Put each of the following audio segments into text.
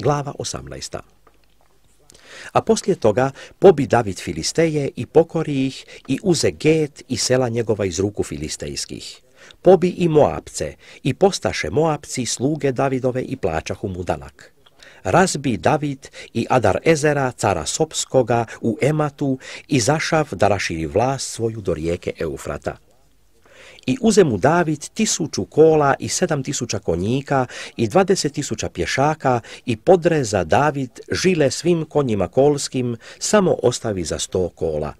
Glava 18. A poslije toga pobi David Filisteje i pokori ih i uze Get i sela njegova iz ruku filistejskih. Pobi i Moabce i postaše Moabci sluge Davidove i plaćahu mu danak razbi David i Adar Ezera, cara Sopskoga, u Ematu i zašav da raširi vlast svoju do rijeke Eufrata. I uze mu David tisuću kola i sedam tisuća konjika i dvadeset tisuća pješaka i podreza David žile svim konjima kolskim, samo ostavi za sto kola.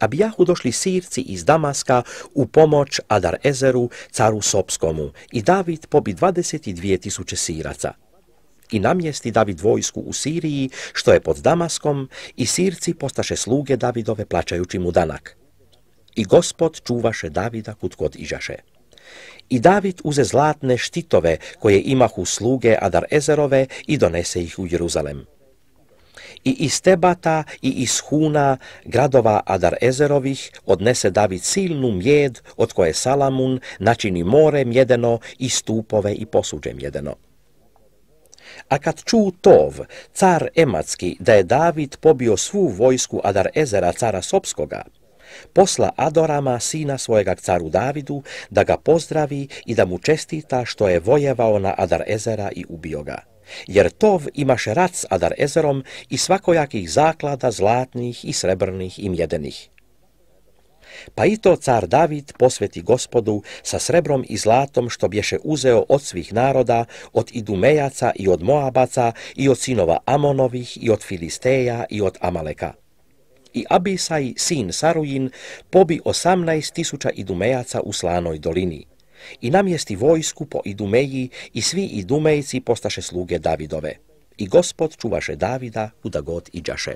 A bijahu došli sirci iz Damaska u pomoć Adar Ezeru, caru Sopskomu, i David pobi dvadeset dvije tisuće siraca i namjesti David vojsku u Siriji, što je pod Damaskom, i Sirci postaše sluge Davidove plaćajući mu danak. I gospod čuvaše Davida kud kod ižaše. I David uze zlatne štitove koje imahu sluge Adar Ezerove i donese ih u Jeruzalem. I iz Tebata i iz Huna, gradova Adar Ezerovih, odnese David silnu mjed od koje Salamun načini more mjedeno i stupove i posuđe mjedeno. A kad ču Tov, car Ematski, da je David pobio svu vojsku Adar Ezera, cara Sopskoga, posla Adorama, sina svojega caru Davidu, da ga pozdravi i da mu čestita što je vojevao na Adar Ezera i ubio ga. Jer Tov imaše rat s Adar Ezerom i svakojakih zaklada zlatnih i srebrnih i mjedenih. Pa i to car David posveti gospodu sa srebrom i zlatom što bješe uzeo od svih naroda, od Idumejaca i od Moabaca i od sinova Amonovih i od Filisteja i od Amaleka. I Abisaj, sin Sarujin, pobi osamnaest tisuća Idumejaca u slanoj dolini. I namjesti vojsku po Idumeji i svi Idumejci postaše sluge Davidove. I gospod čuvaše Davida kuda god iđaše.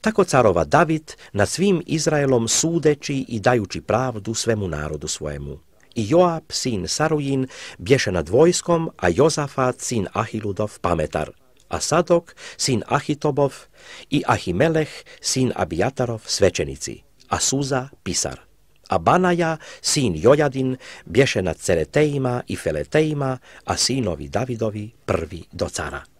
Tako carova David nad svim Izraelom sudeći i dajući pravdu svemu narodu svojemu. I Joab, sin Sarujin, bješe nad vojskom, a Jozafat, sin Ahiludov, pametar, a Sadok, sin Ahitobov, i Ahimeleh, sin Abijatarov, svećenici, a Suza, pisar. A Banaja, sin Jojadin, bješe nad Ceretejima i Feletejima, a sinovi Davidovi prvi do cara.